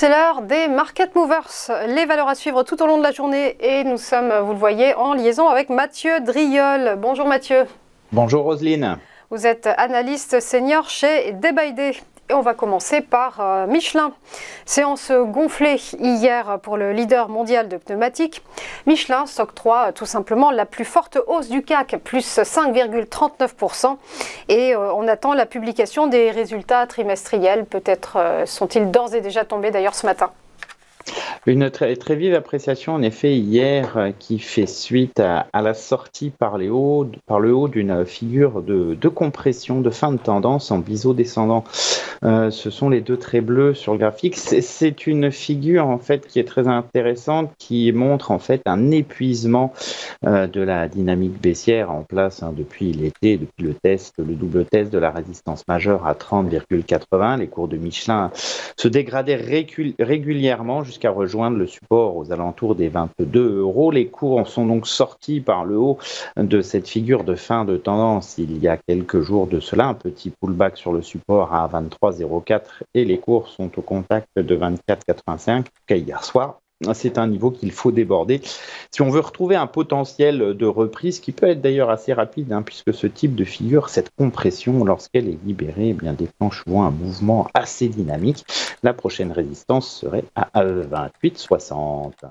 C'est l'heure des Market Movers, les valeurs à suivre tout au long de la journée et nous sommes, vous le voyez, en liaison avec Mathieu Driol. Bonjour Mathieu. Bonjour Roselyne. Vous êtes analyste senior chez Day by Day. Et on va commencer par euh, Michelin. Séance gonflée hier pour le leader mondial de pneumatiques. Michelin s'octroie tout simplement la plus forte hausse du CAC, plus 5,39%. Et euh, on attend la publication des résultats trimestriels. Peut-être euh, sont-ils d'ores et déjà tombés d'ailleurs ce matin. Une très, vive appréciation, en effet, hier, euh, qui fait suite à, la sortie par, le haut d'une figure de, compression, de fin de tendance en biseau descendant. Euh, ce sont les deux traits bleus sur le graphique. C'est une figure, en fait, qui est très intéressante, qui montre, en fait, un épuisement euh, de la dynamique baissière en place hein, depuis l'été, depuis le test, le double test de la résistance majeure à 30,80. Les cours de Michelin se dégradaient régulièrement jusqu'à jusqu'à le support aux alentours des 22 euros. Les cours en sont donc sortis par le haut de cette figure de fin de tendance il y a quelques jours de cela, un petit pullback sur le support à 23,04 et les cours sont au contact de 24,85 hier soir c'est un niveau qu'il faut déborder. Si on veut retrouver un potentiel de reprise, qui peut être d'ailleurs assez rapide, hein, puisque ce type de figure, cette compression, lorsqu'elle est libérée, eh bien, déclenche souvent un mouvement assez dynamique. La prochaine résistance serait à 28,60.